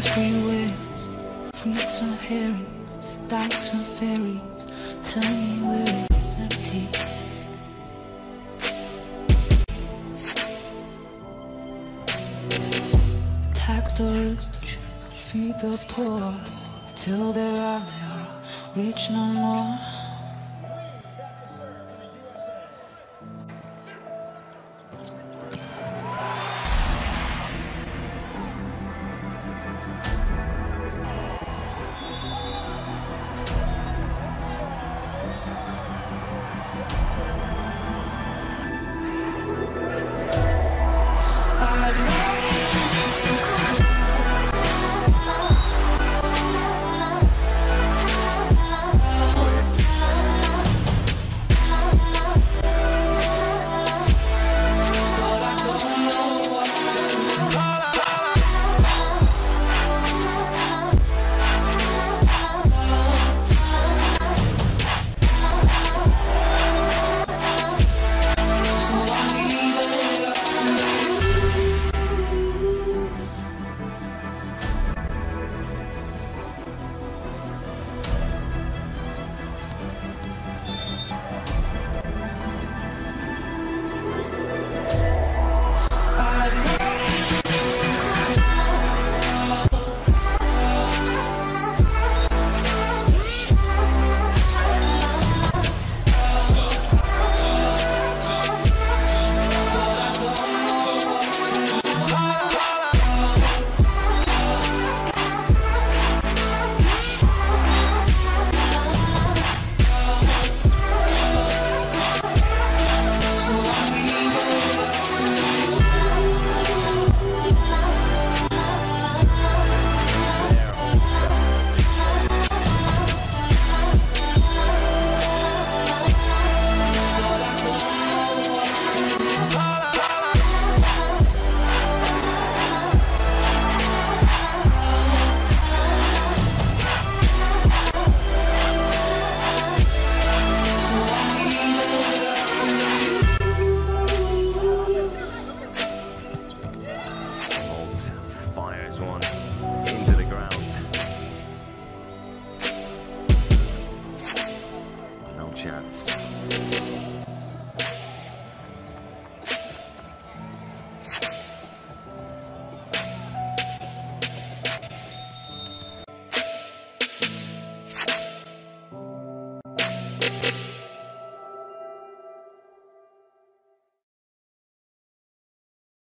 Kites and herrings, dykes and ferries, tell me where it's empty. Tax the rich, feed the poor, till there are no rich no more. Chance.